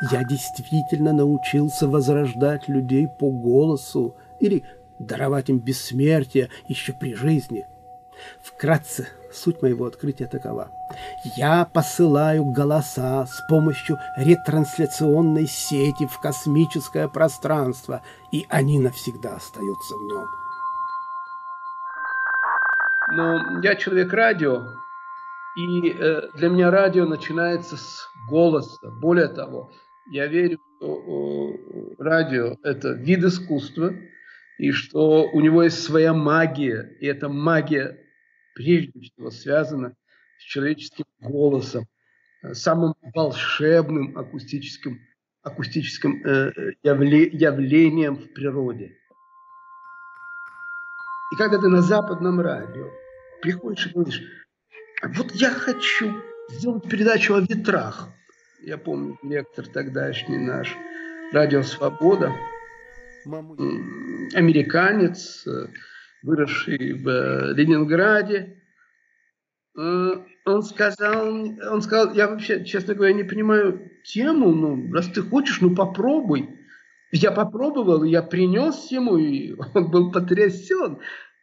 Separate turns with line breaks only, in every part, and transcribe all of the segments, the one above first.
Я действительно научился возрождать людей по голосу или даровать им бессмертие еще при жизни. Вкратце, суть моего открытия такова. Я посылаю голоса с помощью ретрансляционной сети в космическое пространство, и они навсегда остаются в нем.
Но я человек радио, и э, для меня радио начинается с голоса. Более того, я верю, что э, радио – это вид искусства, и что у него есть своя магия, и эта магия прежде всего связана с человеческим голосом, э, самым волшебным акустическим, акустическим э, явле, явлением в природе. И когда ты на западном радио приходишь и говоришь, вот я хочу сделать передачу о ветрах. Я помню, лектор тогдашний наш, Радио Свобода, американец, э, выросший в э, Ленинграде, э, он сказал, он сказал, я вообще, честно говоря, не понимаю тему, ну, раз ты хочешь, ну попробуй. Я попробовал, я принес ему, и он был потрясен.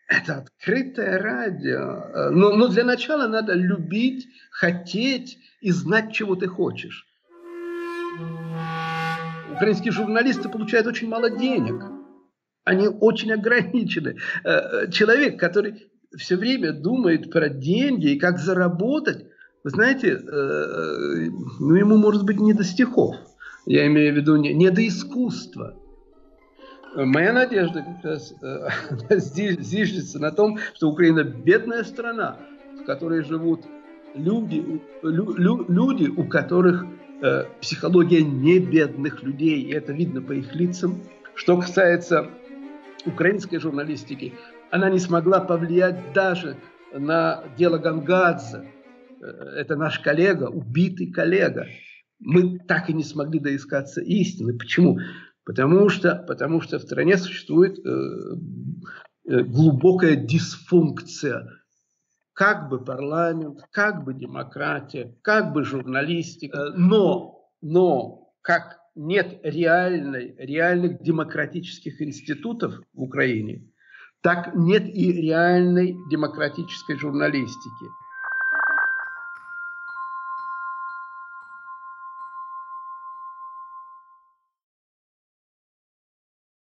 Это открытое радио. Но, но для начала надо любить, хотеть и знать, чего ты хочешь. Украинские журналисты получают очень мало денег. Они очень ограничены. Э, э, человек, который все время думает про деньги и как заработать, вы знаете, э, ну, ему может быть не до стихов. Я имею в виду не, не до искусства. Моя надежда как раз э, зиждется на том, что Украина бедная страна, в которой живут люди, лю, лю, люди у которых э, психология не бедных людей, и это видно по их лицам. Что касается украинской журналистики, она не смогла повлиять даже на дело Гангадзе. Э, это наш коллега, убитый коллега. Мы так и не смогли доискаться истины. Почему? Потому что, потому что в стране существует э, э, глубокая дисфункция. Как бы парламент, как бы демократия, как бы журналистика. Но, но как нет реальной, реальных демократических институтов в Украине, так нет и реальной демократической журналистики.